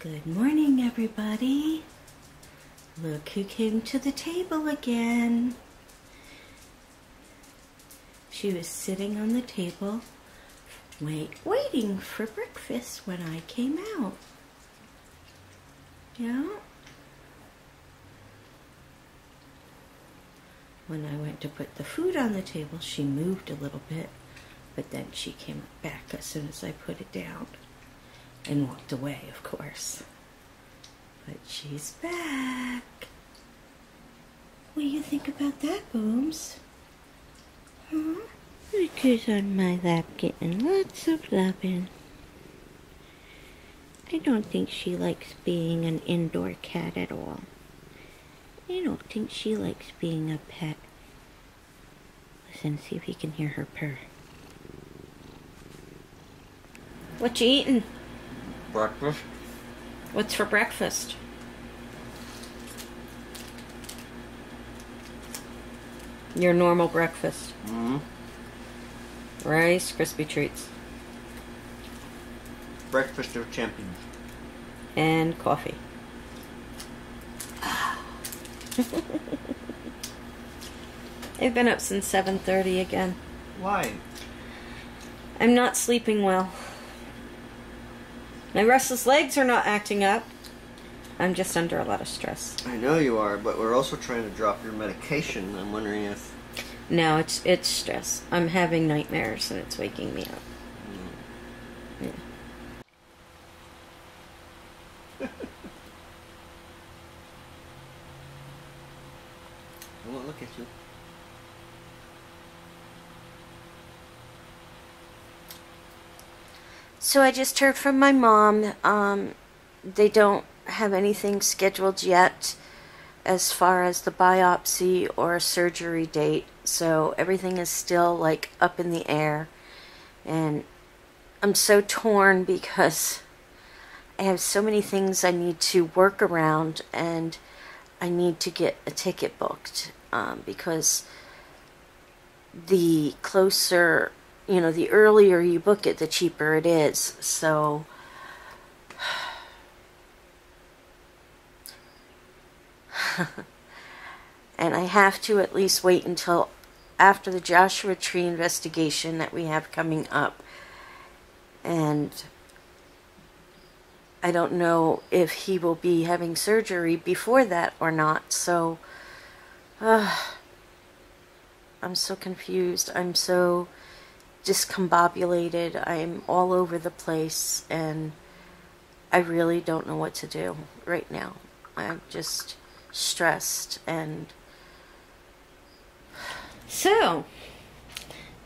Good morning, everybody. Look who came to the table again. She was sitting on the table, wait, waiting for breakfast when I came out. Yeah. When I went to put the food on the table, she moved a little bit, but then she came back as soon as I put it down and walked away, of course. But she's back. What do you think about that, Booms? Huh? Who's on my lap getting lots of loving. I don't think she likes being an indoor cat at all. I don't think she likes being a pet. Listen, see if you can hear her purr. What you eating? Breakfast? What's for breakfast? Your normal breakfast. Mm-hmm. Rice, crispy treats, Breakfast of champions. and coffee. I've been up since 7:30 again. Why? I'm not sleeping well. My restless legs are not acting up. I'm just under a lot of stress. I know you are, but we're also trying to drop your medication. I'm wondering if. No, it's it's stress. I'm having nightmares and it's waking me up. Yeah. I won't look at you. So I just heard from my mom. Um, they don't have anything scheduled yet as far as the biopsy or surgery date. So everything is still like up in the air. And I'm so torn because I have so many things I need to work around and I need to get a ticket booked um, because the closer, you know, the earlier you book it, the cheaper it is. So, and I have to at least wait until after the Joshua Tree investigation that we have coming up. And I don't know if he will be having surgery before that or not. So, uh, I'm so confused. I'm so discombobulated. I'm all over the place and I really don't know what to do right now. I'm just stressed and so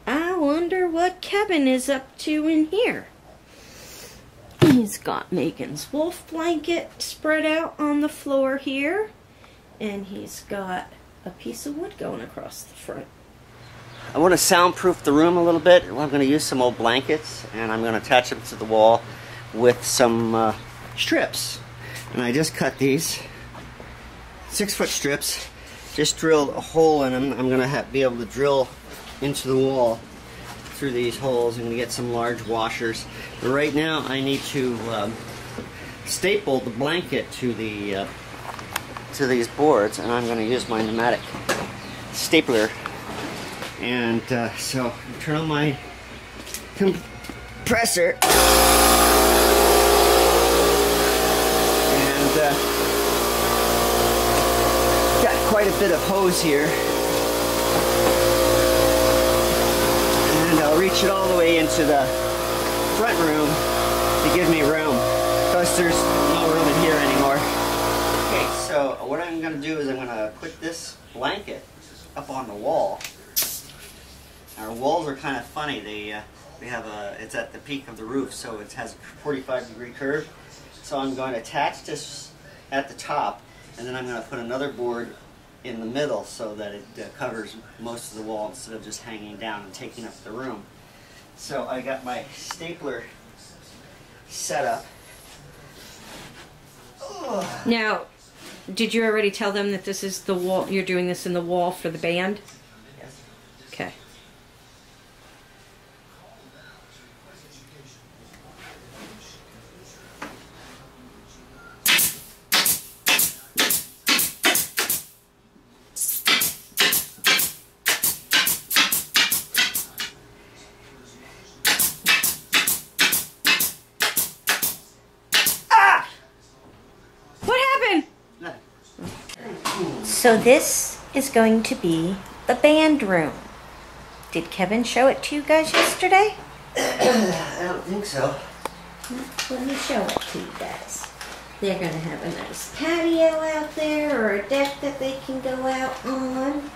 I wonder what Kevin is up to in here. He's got Megan's wolf blanket spread out on the floor here and he's got a piece of wood going across the front. I want to soundproof the room a little bit. I'm going to use some old blankets and I'm going to attach them to the wall with some uh, strips. And I just cut these six foot strips. Just drilled a hole in them. I'm going to be able to drill into the wall through these holes. To get some large washers. But right now I need to um, staple the blanket to the uh, to these boards and I'm going to use my pneumatic stapler and uh, so turn on my compressor and uh, quite a bit of hose here and I'll reach it all the way into the front room to give me room because there's no room in here anymore okay so what I'm gonna do is I'm gonna put this blanket up on the wall our walls are kind of funny. They uh, have a it's at the peak of the roof, so it has a 45 degree curve. So I'm going to attach this at the top, and then I'm going to put another board in the middle so that it uh, covers most of the wall instead of just hanging down and taking up the room. So I got my stapler set up. Ugh. Now, did you already tell them that this is the wall? You're doing this in the wall for the band? Yes. Okay. Ah! What happened? So this is going to be the band room. Did Kevin show it to you guys yesterday? I don't think so. Let me show it to you guys. They're gonna have a nice patio out there or a deck that they can go out on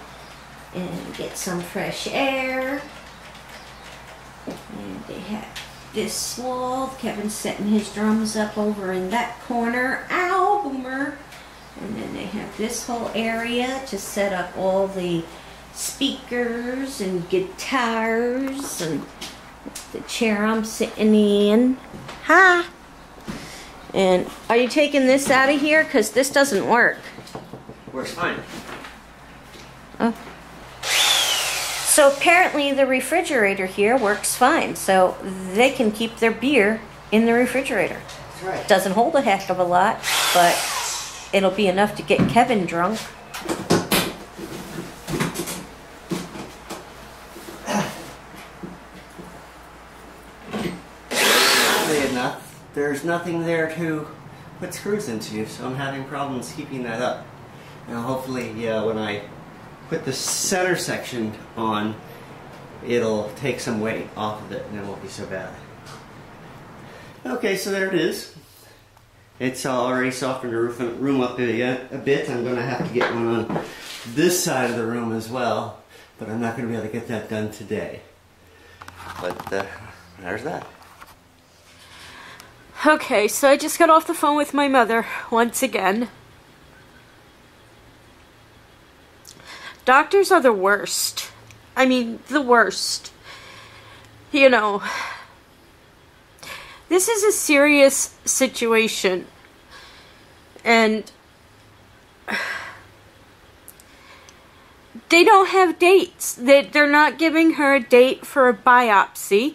and get some fresh air. And they have this wall. Kevin's setting his drums up over in that corner. Ow, boomer! And then they have this whole area to set up all the speakers and guitars and the chair I'm sitting in. Hi. And are you taking this out of here? Because this doesn't work. Works fine. Oh. So apparently the refrigerator here works fine. So they can keep their beer in the refrigerator. That's right. Doesn't hold a heck of a lot, but it'll be enough to get Kevin drunk. Enough, there's nothing there to put screws into, so I'm having problems keeping that up. Now, hopefully, yeah, when I put the center section on, it'll take some weight off of it and it won't be so bad. Okay, so there it is. It's already softened the roof, room up a, bit. I'm going to have to get one on this side of the room as well, but I'm not going to be able to get that done today. But uh, there's that. Okay, so I just got off the phone with my mother once again. Doctors are the worst. I mean, the worst. You know, this is a serious situation. And they don't have dates. They, they're not giving her a date for a biopsy.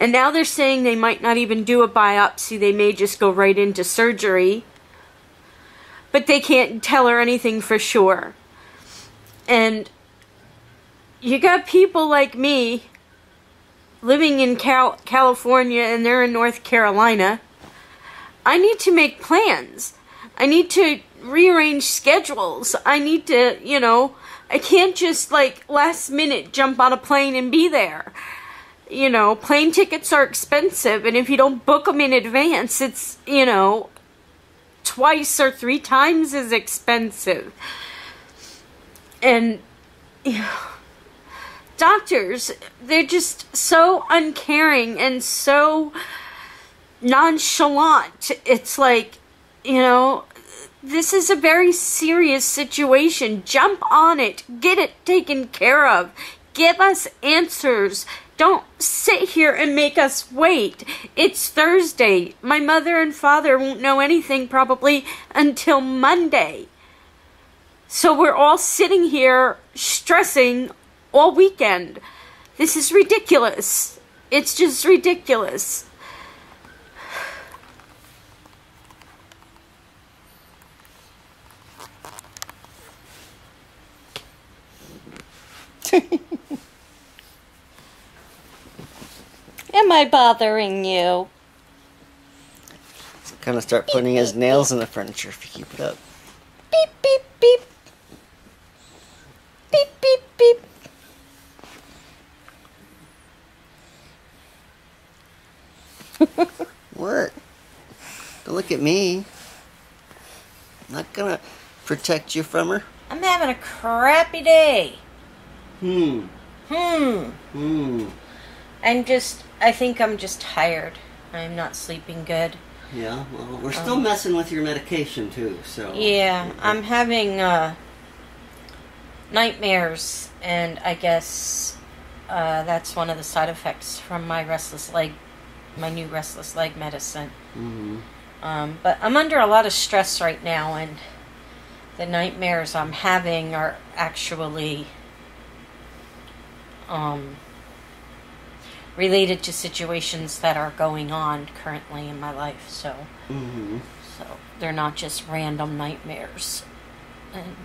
And now they're saying they might not even do a biopsy, they may just go right into surgery. But they can't tell her anything for sure. And you got people like me living in Cal- California and they're in North Carolina. I need to make plans. I need to rearrange schedules. I need to, you know, I can't just like last minute jump on a plane and be there you know, plane tickets are expensive, and if you don't book them in advance, it's, you know, twice or three times as expensive. And, you know, doctors, they're just so uncaring and so nonchalant. It's like, you know, this is a very serious situation. Jump on it, get it taken care of, give us answers don't sit here and make us wait. It's Thursday. My mother and father won't know anything probably until Monday. So we're all sitting here stressing all weekend. This is ridiculous. It's just ridiculous. Am I bothering you? Gonna start putting his nails in the furniture if you keep it up. Look at me. I'm not gonna protect you from her. I'm having a crappy day. Hmm. Hmm. Hmm. I'm just, I think I'm just tired. I'm not sleeping good. Yeah. Well, we're still messing with your medication too. So. Yeah, I'm having uh, nightmares, and I guess Uh, that's one of the side effects from my restless leg, my new restless leg medicine. Mm-hmm. Um, but I'm under a lot of stress right now, and the nightmares I'm having are actually um, related to situations that are going on currently in my life. So, Mm-hmm. so they're not just random nightmares, and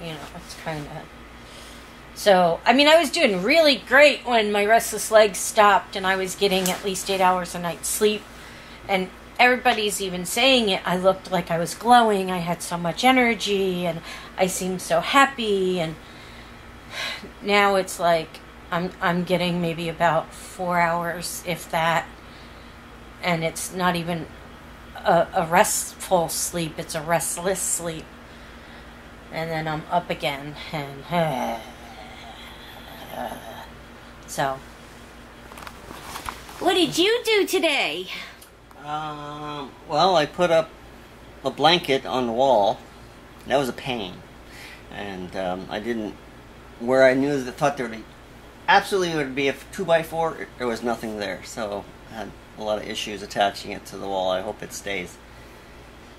you know it's kind of. So I mean, I was doing really great when my restless legs stopped, and I was getting at least eight hours a night sleep, and everybody's even saying it. I looked like I was glowing. I had so much energy, and I seemed so happy. And now it's like I'm I'm getting maybe about four hours, if that, and it's not even a, a restful sleep. It's a restless sleep, and then I'm up again, and so. What did you do today? Um, well, I put up a blanket on the wall. That was a pain. And um, I didn't, where I knew that thought there would be, absolutely would be a 2x4, there was nothing there. So I had a lot of issues attaching it to the wall. I hope it stays.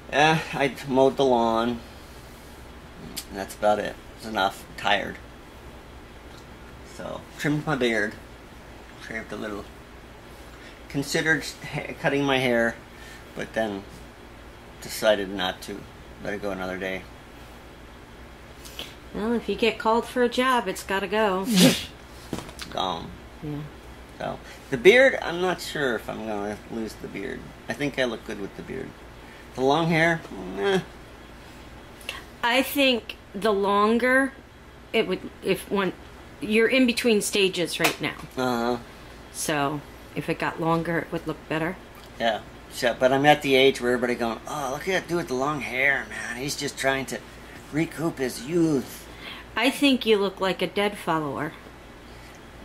Yeah, I mowed the lawn. That's about it. It's enough. I'm tired. So, trimmed my beard. Shaved a little considered cutting my hair, but then decided not to. Let it go another day. Well, if you get called for a job, it's got to go. Gone. yeah. So the beard, I'm not sure if I'm gonna lose the beard. I think I look good with the beard. The long hair. I think the longer it would, if one, you're in between stages right now. Uh huh. So if it got longer, it would look better. Yeah. So, but I'm at the age where everybody going, oh, look at that dude with the long hair, man. He's just trying to recoup his youth. I think you look like a dead follower.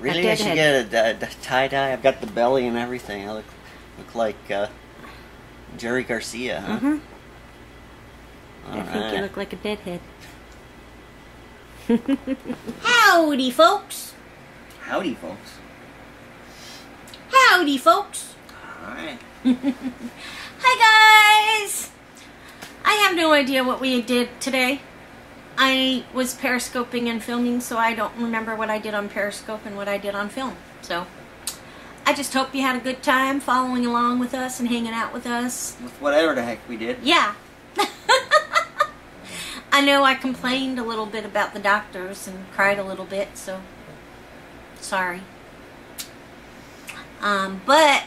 Really, I should deadhead. get a, tie dye. I've got the belly and everything. I look look like uh, Jerry Garcia, huh? Mhm. All I think you look like a deadhead. Howdy, folks. Howdy, folks. Howdy, folks. Right. Hi, guys. I have no idea what we did today. I was periscoping and filming, so I don't remember what I did on Periscope and what I did on film. So I just hope you had a good time following along with us and hanging out with us. With whatever the heck we did. Yeah. I know I complained a little bit about the doctors and cried a little bit, so sorry. Um, but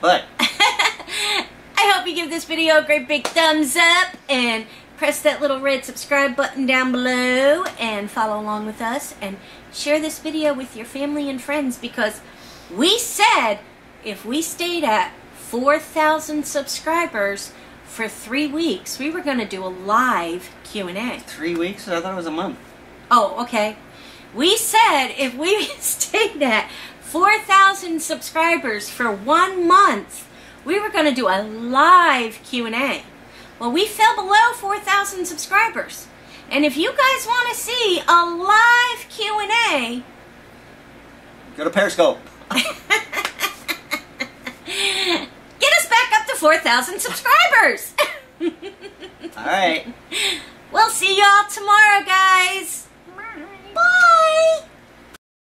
But I hope you give this video a great big thumbs up and press that little red subscribe button down below and follow along with us and share this video with your family and friends because we said if we stayed at 4,000 subscribers for three weeks, we were going to do a live Q&A. three weeks. I thought it was a month. Oh, okay. We said if we stayed at 4,000 subscribers for one month, we were going to do a live Q&A. Well, we fell below 4,000 subscribers. And if you guys want to see a live Q&A, Go to Periscope. get us back up to 4,000 subscribers. All right. we'll see y'all tomorrow, guys. Bye.